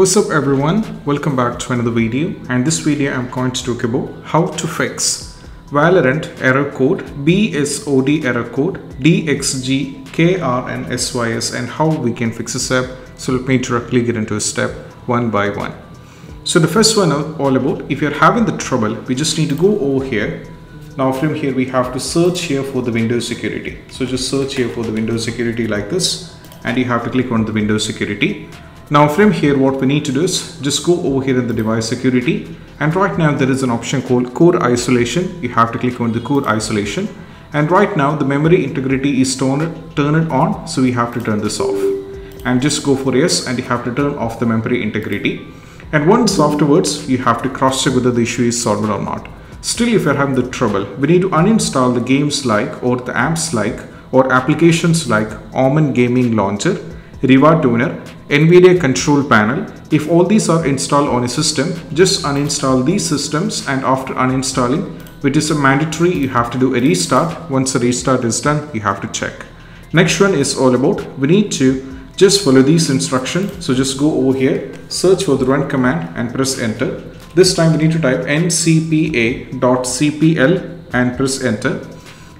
What's up everyone, welcome back to another video and this video I'm going to talk about how to fix Valorant error code, BSOD error code, DXG, KRN, SYS and how we can fix this up. So let me directly get into a step one by one. So the first one all about if you're having the trouble, we just need to go over here. Now from here we have to search here for the Windows security. So just search here for the Windows security like this and you have to click on the Windows security now from here what we need to do is just go over here in the device security. And right now there is an option called core isolation. You have to click on the core isolation. And right now the memory integrity is turned, turned on. So we have to turn this off. And just go for yes and you have to turn off the memory integrity. And once afterwards you have to cross check whether the issue is solved or not. Still if you're having the trouble we need to uninstall the games like or the apps like or applications like Omen Gaming Launcher, Riva Tuner NVIDIA control panel. If all these are installed on a system, just uninstall these systems and after uninstalling, which is a mandatory, you have to do a restart. Once the restart is done, you have to check. Next one is all about, we need to just follow these instructions. So just go over here, search for the run command and press enter. This time we need to type ncpa.cpl and press enter.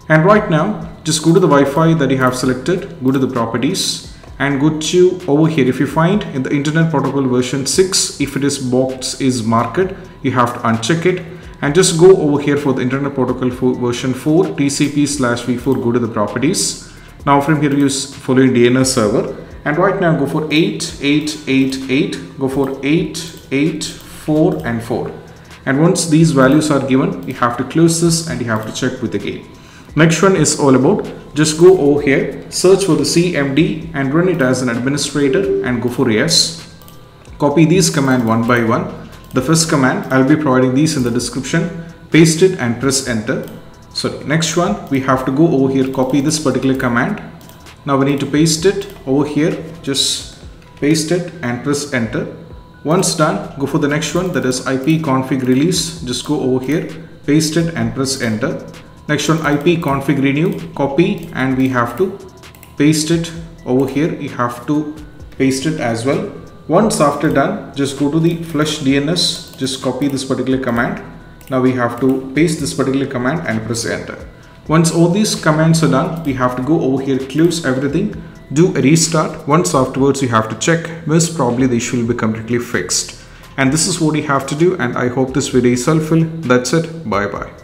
And right now, just go to the Wi-Fi that you have selected, go to the properties, and go to over here. If you find in the internet protocol version 6 if it is box is marked you have to uncheck it. And just go over here for the internet protocol for version 4 tcp slash v4 go to the properties. Now from here use following dns server. And right now go for 8888 go for 8 4 and 4 and once these values are given you have to close this and you have to check with the game Next one is all about just go over here, search for the CMD and run it as an administrator and go for yes. Copy these command one by one. The first command, I'll be providing these in the description. Paste it and press enter. So next one, we have to go over here, copy this particular command. Now we need to paste it over here. Just paste it and press enter. Once done, go for the next one that is ipconfig release. Just go over here, paste it and press enter. Next one IP config renew, copy and we have to paste it over here. You have to paste it as well. Once after done, just go to the flush DNS, just copy this particular command. Now we have to paste this particular command and press enter. Once all these commands are done, we have to go over here, close everything, do a restart. Once afterwards, you have to check, most probably the issue will be completely fixed. And this is what you have to do and I hope this video is helpful. That's it. Bye bye.